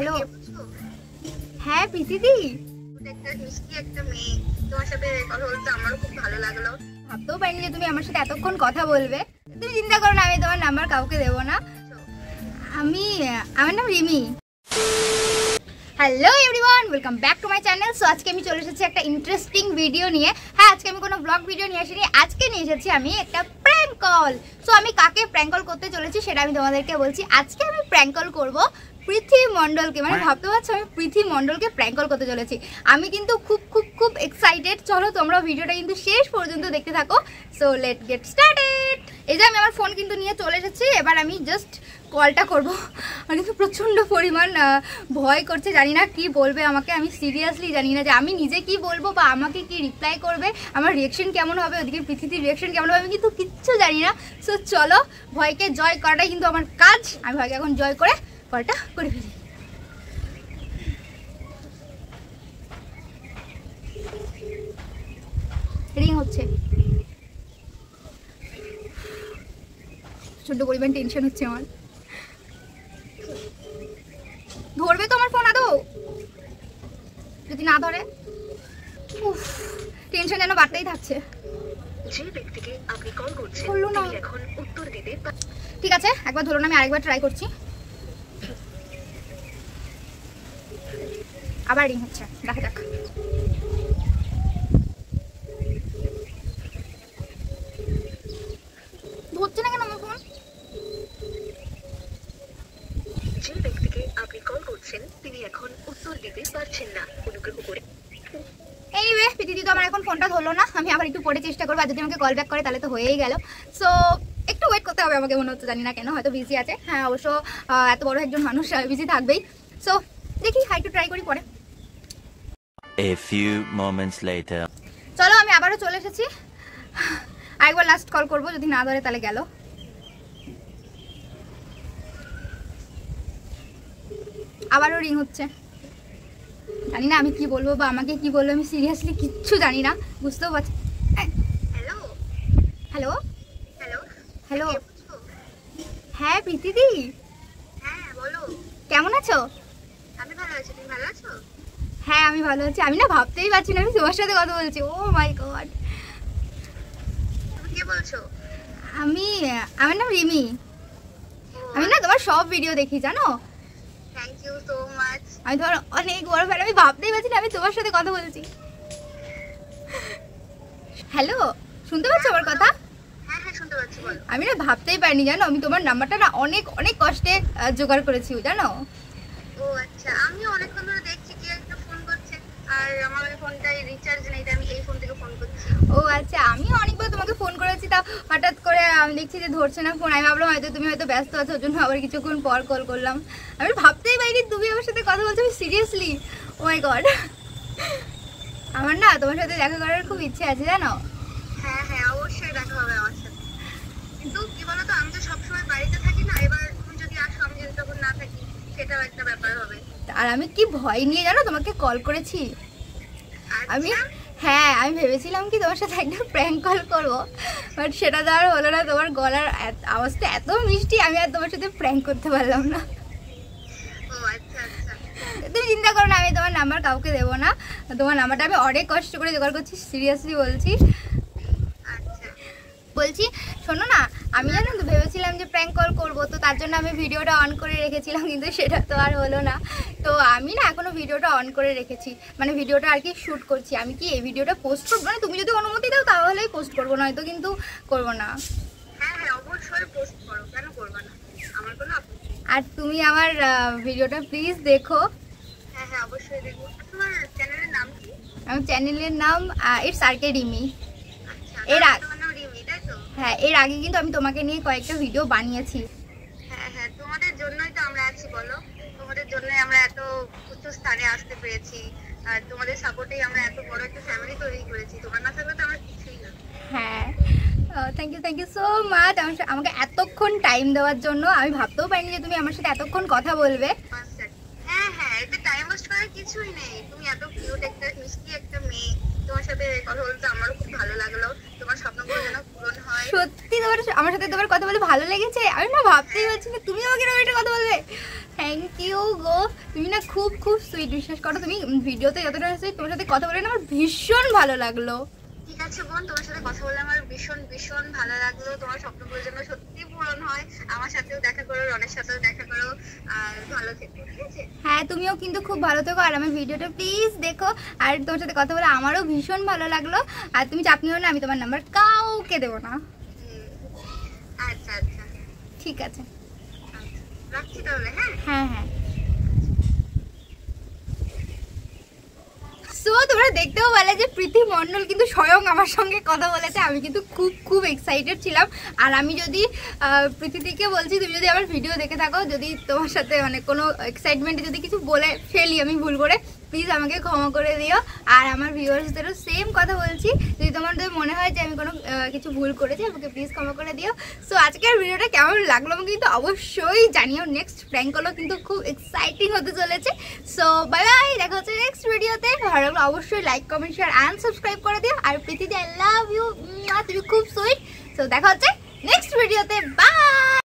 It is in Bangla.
হ্যালো হ্যাঁ প্রীতিদি একটা মিষ্টি একটা মেয়ে। তোমার সাথে কথা বলতে আমারও খুব ভালো লাগল। ভাবতেও পারিনি যে তুমি আমার সাথে এতক্ষণ কথা বলবে। তুমি চিন্তা করো না আমি তোমার নাম্বার কাউকে দেবো না। আমি আমার নাম Rimi. Hello everyone welcome back to my channel so আজকে আমি চলে এসেছি একটা ইন্টারেস্টিং ভিডিও নিয়ে। হ্যাঁ আজকে আমি কোনো ব্লগ ভিডিও নিয়ে আসিনি। আজকে নিয়ে এসেছি আমি একটা প্র্যাঙ্ক কল সো আমি কাকে প্র্যাঙ্ক কল করতে চলেছি সেটা আমি তোমাদেরকে বলছি। আজকে আমি প্র্যাঙ্ক কল করব পৃথ্বী মণ্ডলকে মানে ভাবতে পারছ? আমি পৃথ্বী মণ্ডলকে প্র্যাঙ্ক কল করতে চলেছি। আমি কিন্তু খুব খুব খুব এক্সাইটেড চলো তোমরা ভিডিওটা কিন্তু শেষ পর্যন্ত দেখতে থাকো। সো লেট গেট স্টার্টেড এই যে আমি আমার ফোন কিন্তু নিয়ে চলে এসেছি। এবার আমি জাস্ট কলটা করব। আমার কিন্তু প্রচণ্ড পরিমাণ ভয় করছে। জানি না কি বলবে আমাকে। আমি সিরিয়াসলি জানি না যে আমি নিজে কি বলব বা আমাকে কি রিপ্লাই করবে। আমার রিয়েকশন কেমন হবে? ওদিকে পৃথিবীর রিয়েকশন কেমন হবে আমি কিন্তু কিচ্ছু জানি না। সো চলো ভয়কে জয় করাটাই কিন্তু আমার কাজ। আমি ভয়কে এখন জয় করে কলটা করে ফেলি। রিং হচ্ছে। প্রচণ্ড পরিমাণ টেনশন হচ্ছে আমার। ধরবে তো আমার ফোন আদৌ? যদি না ধরে? উফ টেনশন যেন বাড়তেই থাকছে। ঠিক আছে একবার ধরুন আমি আরেকবার ট্রাই করছি। আবার রিং হচ্ছে দেখা যাক। ধরছে না কেন আমার ফোন যে ব্যক্তিকে আপনি কল করছেন তিনি এখন উত্তর দিতে পারছেন না অনুগ্রহ করে। এই রে পিদিদি তো আমার এখন ফোনটা ধরলো না। আমি আবার একটু পরে চেষ্টা করব আর যদি আমাকে কল ব্যাক করে তাহলে তো হয়েই গেল। সো একটু ওয়েট করতে হবে আমাকে মনে হচ্ছে জানি না কেন হয়তো বিজি আছে। হ্যাঁ অবশ্য এত বড় একজন মানুষ বিজি থাকবেই। সো দেখি হাই একটু ট্রাই করি পরে। A few moments later. চলো আমি আবারও চলে এসেছি। আরেকবার লাস্ট কল করব যদি না ধরে তাহলে গেল। আবারও রিং হচ্ছে। জানি না আমি কি বলব বা আমাকে কি বলব আমি সিরিয়াসলি কিচ্ছু জানি না। বুঝতেও পারছি হ্যালো হ্যালো হ্যালো? হ্যাঁ প্রীতিদি হ্যাঁ বলো। কেমন আছো আমি ভালো আছি তুমি ভালো আছো হ্যাঁ আমি ভালো আছি। আমি না ভাবতেই পারছি না আমি তোমার সাথে কথা বলছি। ও মাই গড কে বলছো? আমি আমার নাম রিমি। আমি না তোমার সব ভিডিও দেখি জানো? থ্যাংক ইউ সো মাচ আমি তোমার অনেক বড় ফ্যান আমি ভাবতেই পারছি না আমি তোমার সাথে কথা বলছি। হ্যালো শুনতে পাচ্ছ আমার কথা? হ্যাঁ হ্যাঁ শুনতে পাচ্ছি বলো। আমি না ভাবতেই পারিনি জানো? আমি তোমার নাম্বারটা না অনেক অনেক কষ্টে জোগাড় করেছি জানো? ও আচ্ছা আমি অনেকক্ষণ ধরে দেখছি কে একটা ফোন করছে আর আমার ফোনটাই রিচার্জ নেই আমি এই ফোন থেকে ফোন করছি। ও আচ্ছা আমি অনেকবার তোমাকে ফোন করেছি তা হঠাৎ করে আমি দেখছি যে ধরছে না ফোন আমি ভাবলাম হয়তো তুমি হয়তো ব্যস্ত আছো ওর জন্য আবার কিছুক্ষণ পর কল করলাম। আমি ভাবতেই পারিনি তুমি আমার সাথে কথা বলছো আমি সিরিয়াসলি ও মাই গড আমার না তোমার সাথে দেখা করার খুব ইচ্ছে আছে জানো? হ্যাঁ হ্যাঁ অবশ্যই দেখা হবে আমার সাথে। কিন্তু কি বলতো আমি তো সবসময় বাড়িতে থাকি না এবার তুমি যদি আসো আমি যদি তখন না থাকি সেটাও একটা ব্যাপার হবে। আর আমি কি ভয় নিয়ে জানো তোমাকে কল করেছি? আমি হ্যাঁ আমি ভেবেছিলাম কি তোমার সাথে একটা প্র্যাঙ্ক কল করব বাট সেটা তো আর হলো না তোমার গলার আওয়াজটা এত মিষ্টি আমি আর তোমার সাথে প্র্যাঙ্ক করতে পারলাম না। ও আচ্ছা আচ্ছা। তুমি চিন্তা করো না আমি তোমার নাম্বার কাউকে দেবো না তোমার নাম্বারটা আমি অনেক কষ্ট করে জোগাড় করছি সিরিয়াসলি বলছি। আচ্ছা। বলছি শোনো না আমি জানো তো ভেবেছিলাম যে প্র্যাঙ্ক কল করব তো তার জন্য আমি ভিডিওটা অন করে রেখেছিলাম কিন্তু সেটা তো আর হলো না। তো আমি না এখনও ভিডিওটা অন করে রেখেছি মানে ভিডিওটা আর কি শ্যুট করছি। আমি কি এই ভিডিওটা পোস্ট করব? মানে তুমি যদি অনুমতি দাও তাহলেই পোস্ট করব নয়তো কিন্তু করব না। হ্যাঁ হ্যাঁ। আর তুমি আমার ভিডিওটা প্লিজ দেখো। হ্যাঁ হ্যাঁ অবশ্যই দেখব। চ্যানেলের নাম আমার চ্যানেলের নাম ইটস আর কে আচ্ছা এর আগ- তোমার নাম রিমি তাই তো হ্যাঁ এর আগে কিন্তু আমি তোমাকে নিয়ে কয়েকটা ভিডিও বানিয়েছি। হ্যাঁ হ্যাঁ তোমাদের জন্যই তো আমরা আছি বলো। তোমাদের জন্যই আমরা এত উচ্চ স্থানে আসতে পেরেছি আর তোমাদের সাপোর্টেই আমরা এত বড় একটা ফ্যামিলি তৈরি করেছি। তোমার না থাকলে তো আমরা কিছুই না। হ্যাঁ। Thank you thank you so much আমাকে এতক্ষণ টাইম দেওয়ার জন্য আমি ভাবতেও পারিনি যে তুমি আমার সাথে এতক্ষণ কথা বলবে। আচ্ছা। হ্যাঁ হ্যাঁ এতে টাইম ওয়েস্ট করার কিছুই নেই। তুমি এত কিউট একটা মিষ্টি একটা মেয়ে। তোমার সাথে কথা বলতে আমারও খুব ভালো লাগল। তোমার স্বপ্নগুলো যেন পূরণ হয় সত্যি তোমার আমার সাথে তোমার কথা বলে ভালো লেগেছে? আমি না ভাবতেই পারছি না তুমি আমাকে এরকম একটা কথা বলবে। থ্যাংক ইউ গো। তুমি না খুব খুব সুইট বিশ্বাস করো তুমি ভিডিওতে যতটা সুইট তোমার সাথে কথা বলে না আমার ভীষণ ভালো লাগল। ঠিক আছে বোন তোমার সাথে কথা বলে আমার ভীষণ ভীষণ ভালো লাগল। তোমার স্বপ্নগুলো যেন সত্যি পূরণ হয় আমার সাথেও দেখা করো রনের সাথেও দেখা করো আর ভালো থেকো ঠিক আছে? হ্যাঁ তুমিও কিন্তু খুব ভালো থেকো আর আমার ভিডিওটা প্লিজ দেখো। আর তোমার সাথে কথা বলে আমারও ভীষণ ভালো লাগল। আর তুমি চাপ নিও না আমি তোমার নাম্বার কাউকে দেবো না। আচ্ছা আচ্ছা। ঠিক আছে। রাখছি তাহলে হ্যাঁ? হ্যাঁ হ্যাঁ। সো তোমরা দেখতেও পেলে যে প্রীতি মণ্ডল কিন্তু স্বয়ং আমার সঙ্গে কথা বলেছে। আমি কিন্তু খুব খুব এক্সাইটেড ছিলাম। আর আমি যদি প্রীতিদিকে বলছি তুমি যদি আমার ভিডিও দেখে থাকো যদি তোমার সাথে মানে কোনো এক্সাইটমেন্টে যদি কিছু বলে ফেলি আমি ভুল করে প্লিজ আমাকে ক্ষমা করে দিও। আর আমার ভিউয়ার্সদেরও সেম কথা বলছি। যদি তোমাদের মনে হয় যে আমি কোনো কিছু ভুল করেছি, আমাকে প্লিজ ক্ষমা করে দিও। সো আজকের ভিডিওটা কেমন লাগল আমাকে কিন্তু অবশ্যই জানিও। নেক্সট প্র্যাঙ্ক হলো কিন্তু খুব এক্সাইটিং হতে চলেছে। সো বাই বাই দেখা হচ্ছে নেক্সট ভিডিওতে ভালো লাগল অবশ্যই like comment share and subscribe করে দিও। আর প্রীতিদি আই লাভ ইউ তুমি খুব সুইট সো দেখা হচ্ছে নেক্সট ভিডিওতে বাই